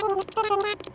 何だ?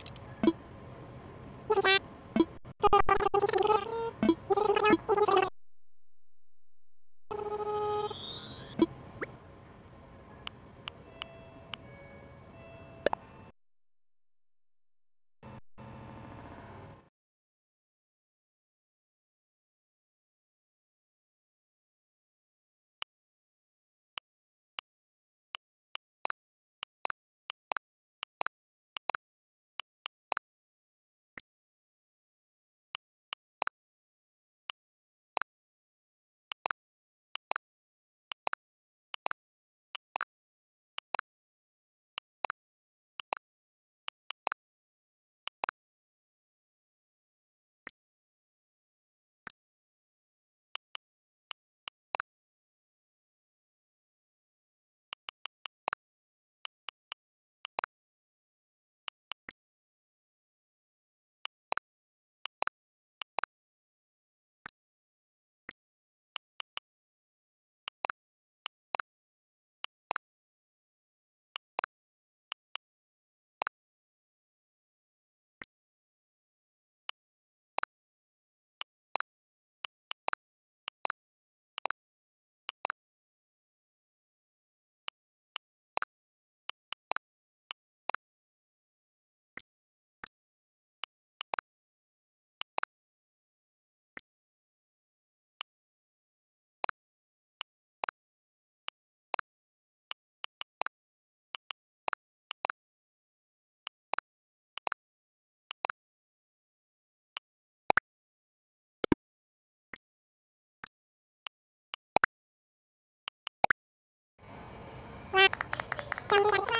video.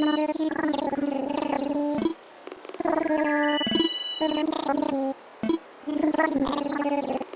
Thank you.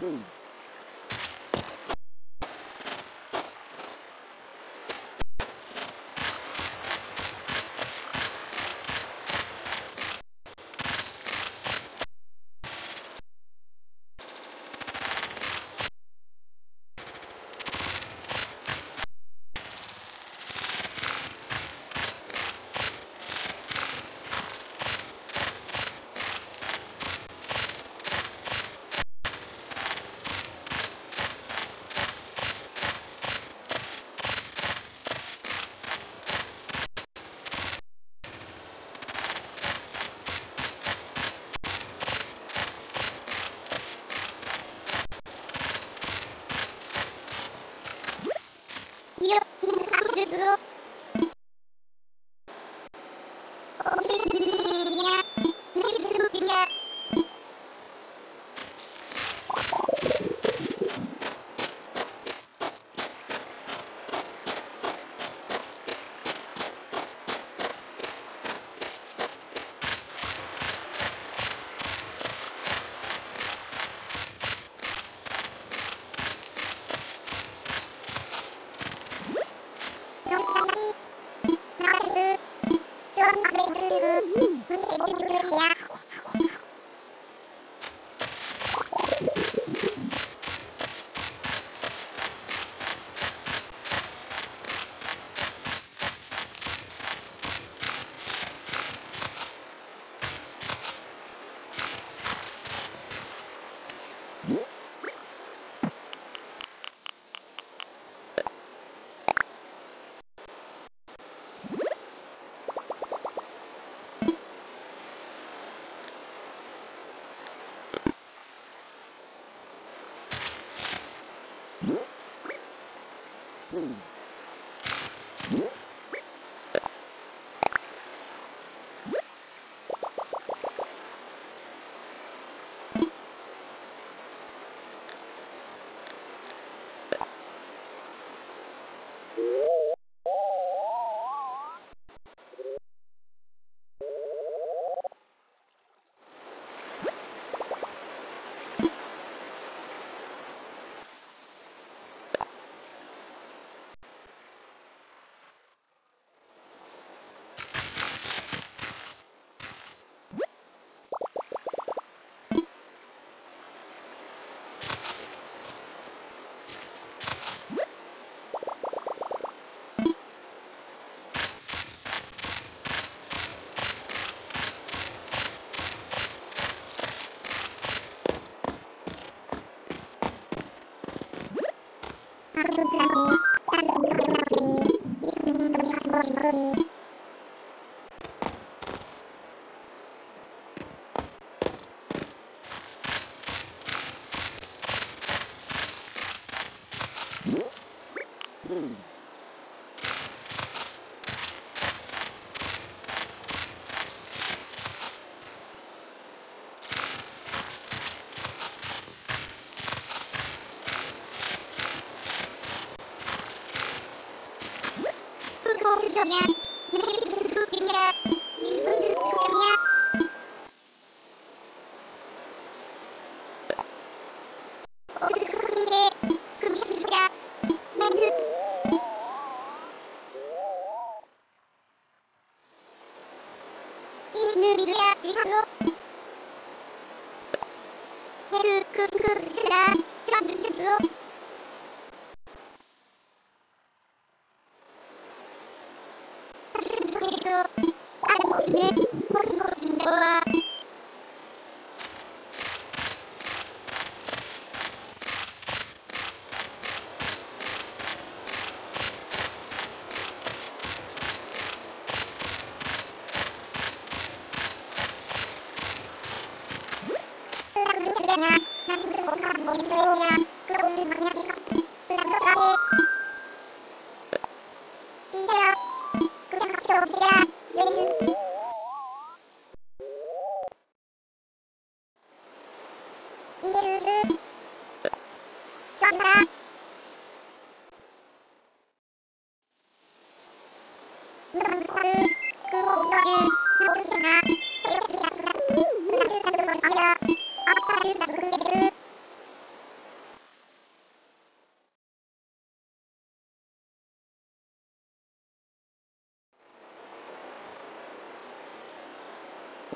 Boom. Kalau bisa nih, kita lihat dulu nanti. Ini untuk bos-bos nih.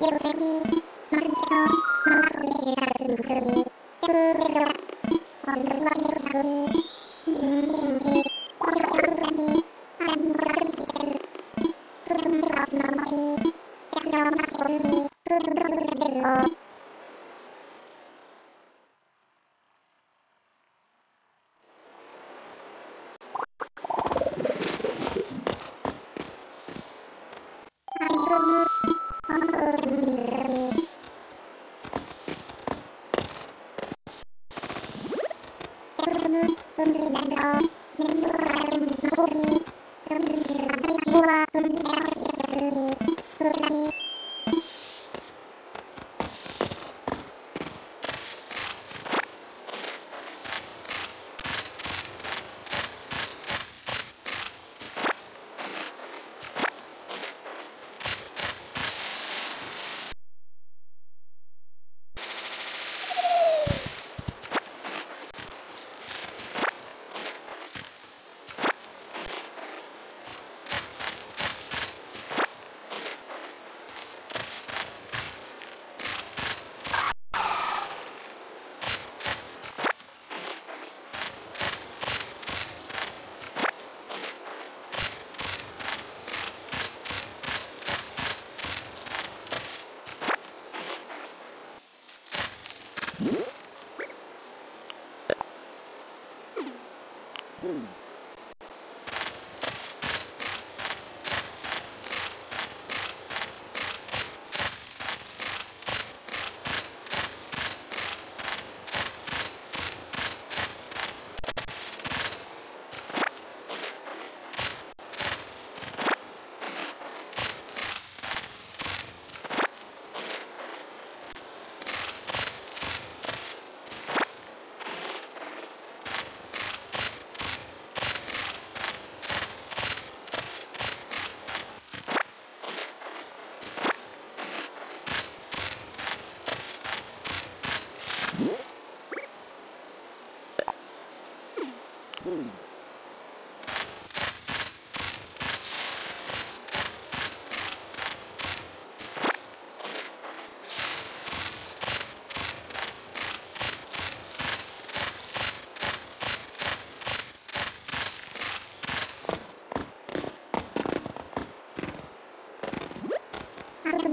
예루살렘이 마음에서 마음을 가슴 그리 temurera untuk lahir dari ini untuk terjadi dan berarti kurang jelas normasi jangan masuk kurang berbeda Ayo,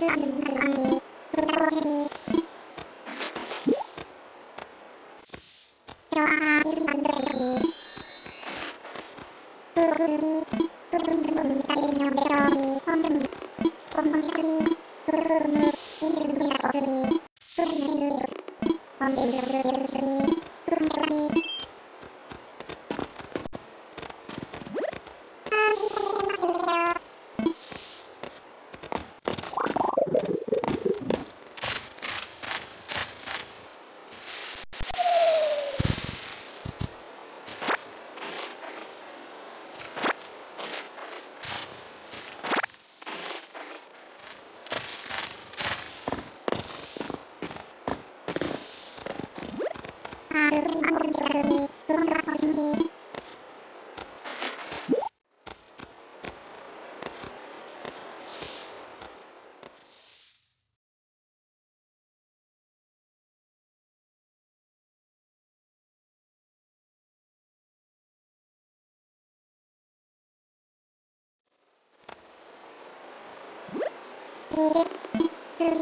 வந்து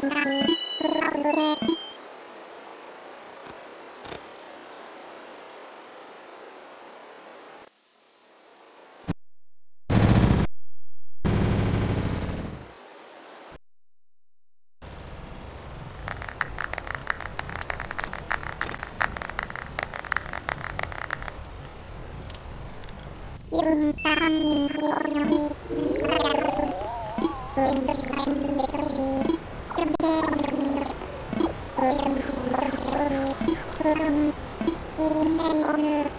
Thank you. Thank you.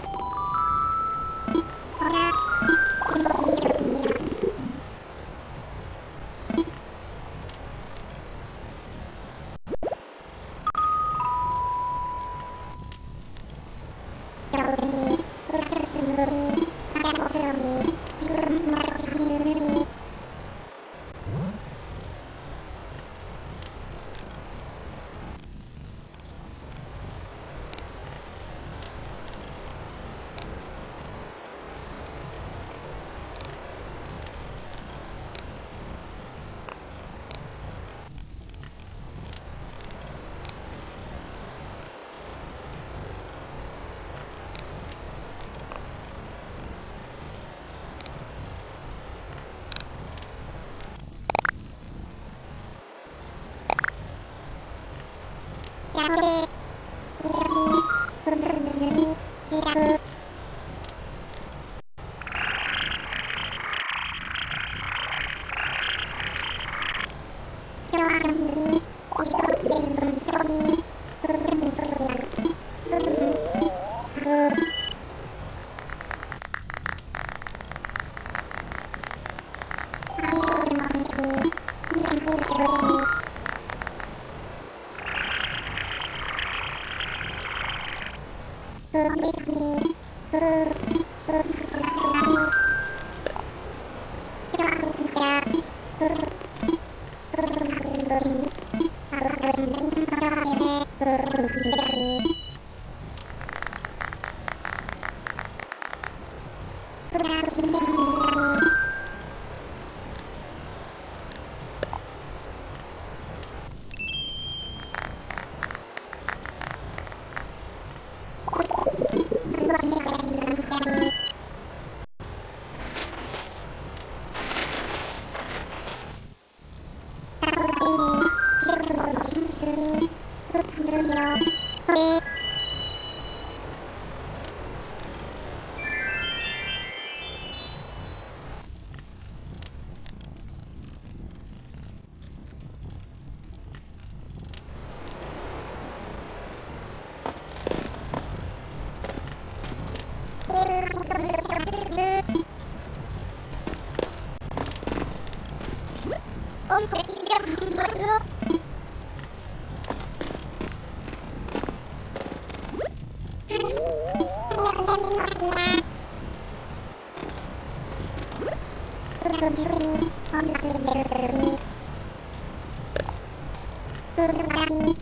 Terima kasih.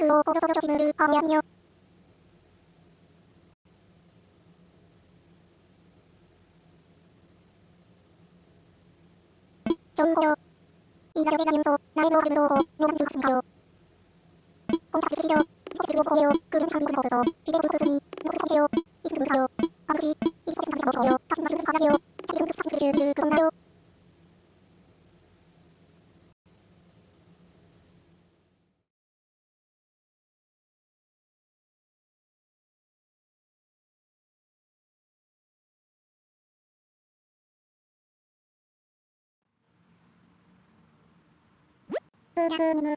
그로 보로소로 조짐을 하냐며 정고요 이가격에 가면서 나의 노하우도 노란 중 같은가요 공작 주시죠 소식을 보고요 그림 장비를 걸어서 지금 좀 끄으니 노크 참게요 이승 금가요 아버지 이 소식 담겨 줘요 다시 마시는 사가요 지금 그 사실 그를 그건가요 プラグニム。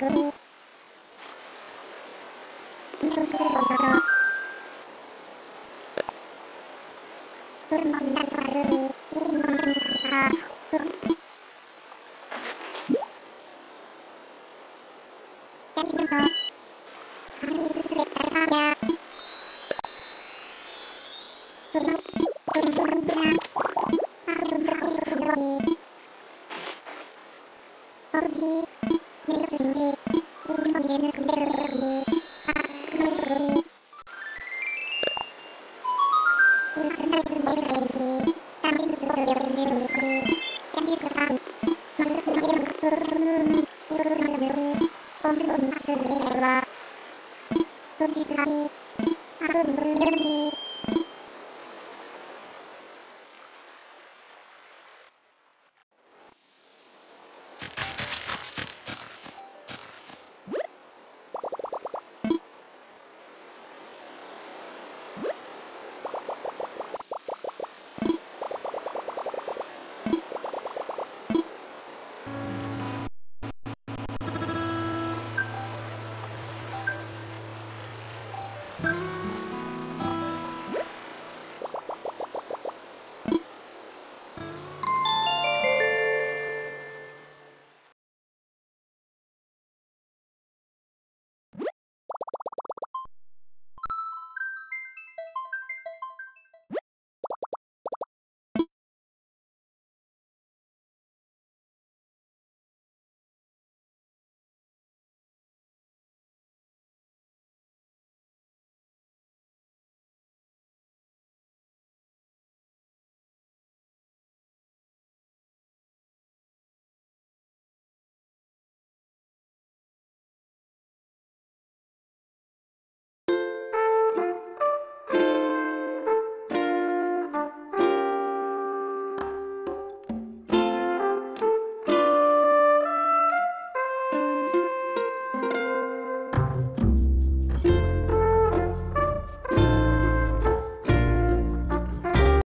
Exactly.